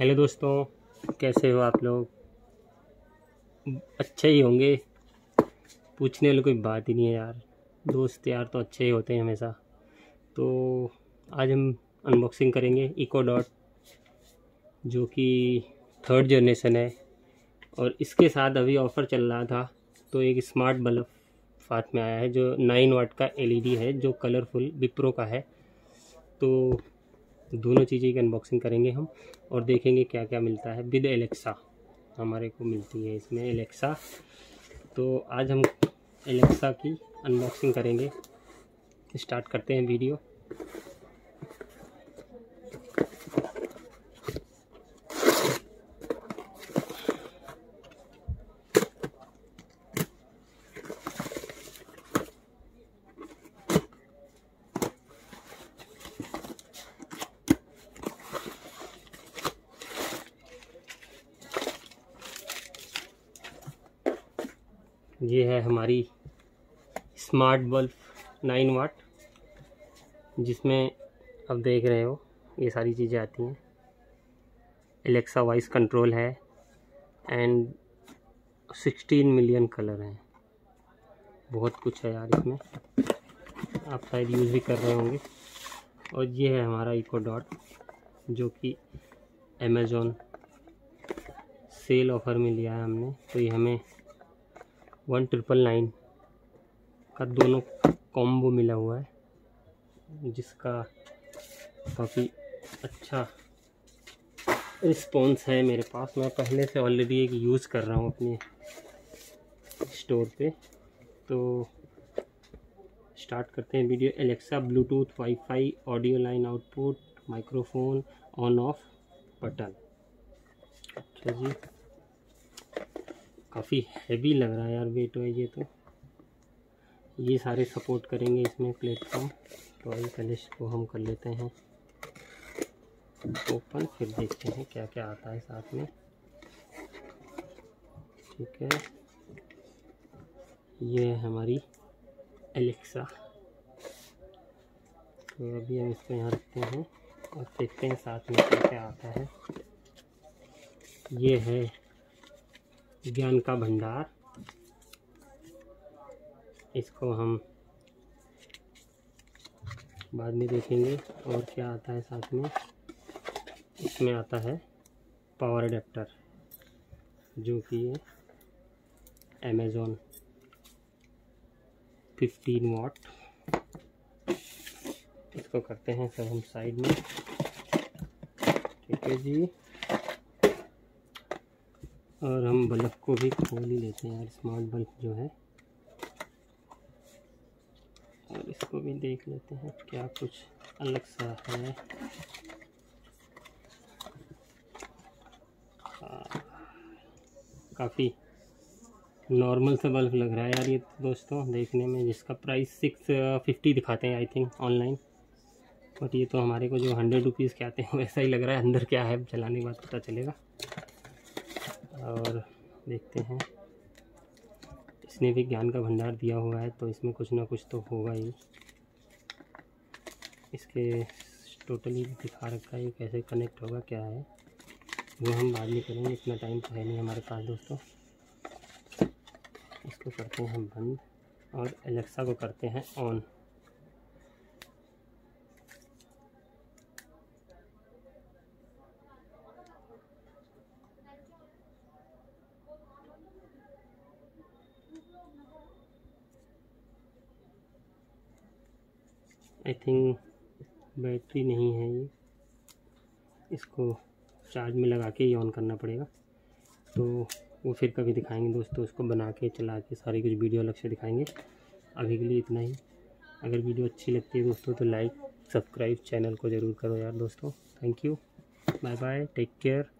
Hello दोस्तों, कैसे हो आप लोग? अच्छे ही होंगे। पूछने वाली कोई बात ही नहीं है यार। दोस्त यार तो अच्छे ही होते हैं हमेशा। तो आज हम अनबॉक्सिंग करेंगे इको डॉट जो कि थर्ड जनरेशन है। और इसके साथ अभी ऑफ़र चल रहा था तो एक स्मार्ट बल्ब साथ में आया है, जो नाइन वाट का एलईडी है, जो कलरफुल विप्रो का है। तो दोनों चीज़ें की अनबॉक्सिंग करेंगे हम और देखेंगे क्या क्या मिलता है। विद एलेक्सा हमारे को मिलती है इसमें एलेक्सा तो आज हम एलेक्सा की अनबॉक्सिंग करेंगे। स्टार्ट करते हैं वीडियो। ये है हमारी स्मार्ट बल्ब नाइन वाट, जिसमें आप देख रहे हो, ये सारी चीज़ें आती हैं। एलेक्सा वॉइस कंट्रोल है एंड सिक्सटीन मिलियन कलर हैं। बहुत कुछ है यार इसमें। आप शायद यूज़ भी कर रहे होंगे। और ये है हमारा इको डॉट जो कि अमेज़ोन सेल ऑफ़र में लिया है हमने। तो ये हमें वन ट्रिपल नाइन का दोनों कॉम्बो मिला हुआ है, जिसका काफ़ी अच्छा रिस्पॉन्स है मेरे पास। मैं पहले से ऑलरेडी एक यूज़ कर रहा हूँ अपने स्टोर पे। तो स्टार्ट करते हैं video Alexa Bluetooth WiFi audio line output microphone on off button अच्छा जी काफ़ी हैवी लग रहा है यार वेट है ये तो। ये सारे सपोर्ट करेंगे इसमें प्लेटफॉर्म तो आइए पहले इसको हम कर लेते हैं। ओपन फिर देखते हैं क्या क्या आता है साथ में। ठीक है। ये है हमारी एलेक्सा तो अभी हम इसको यहाँ रखते हैं और देखते हैं साथ में क्या क्या आता है। ये है ज्ञान का भंडार। इसको हम बाद में देखेंगे और क्या आता है साथ में। इसमें आता है पावर अडेप्टर जो कि है अमेज़ोन फिफ्टीन वाट इसको करते हैं सब हम साइड में। ठीक है जी। और हम बल्ब को भी खोल ही लेते हैं यार स्मार्ट बल्ब जो है। और इसको भी देख लेते हैं क्या कुछ अलग सा है। हाँ, काफ़ी नॉर्मल सा बल्ब लग रहा है यार ये दोस्तों देखने में जिसका प्राइस सिक्स फिफ्टी दिखाते हैं आई थिंक ऑनलाइन बट ये तो हमारे को जो हंड्रेड रुपीज़ के आते हैं वैसा ही लग रहा है अंदर क्या है चलाने के बाद पता चलेगा। और देखते हैं। इसने भी ज्ञान का भंडार दिया हुआ है तो इसमें कुछ ना कुछ तो होगा ही। इसके टोटली दिखा रखा है कैसे कनेक्ट होगा, क्या है? वो हम बाद में करेंगे, इतना टाइम तो है नहीं हमारे पास दोस्तों। इसको करते हैं हम बंद और एलेक्सा को करते हैं ऑन आई थिंक बैटरी नहीं है ये। इसको चार्ज में लगा के ही ऑन करना पड़ेगा। तो वो फिर कभी दिखाएँगे दोस्तों उसको बना के, चला के, सारी कुछ वीडियो अलग से दिखाएँगे। अभी के लिए इतना ही। अगर वीडियो अच्छी लगती है दोस्तों तो लाइक सब्सक्राइब चैनल को ज़रूर करो यार दोस्तों। Thank you bye bye take care